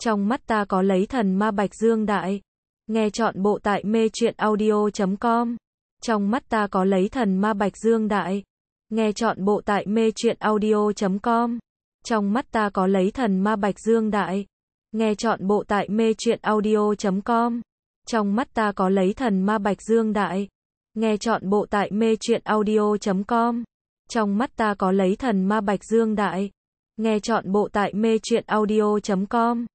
Trong mắt ta có lấy thần ma Bạch Dương Đại. Nghe chọn bộ tại mê truyện audio.com. Trong mắt ta có lấy thần ma Bạch Dương Đại. Nghe chọn bộ tại mê truyện audio.com. Trong mắt ta có lấy thần ma Bạch Dương Đại. Nghe chọn bộ tại mê truyện audio.com. Trong mắt ta có lấy thần ma Bạch Dương Đại. Nghe chọn bộ tại mê truyện audio.com. Trong mắt ta có lấy thần ma Bạch Dương Đại. Nghe chọn bộ tại mê truyện audio.com.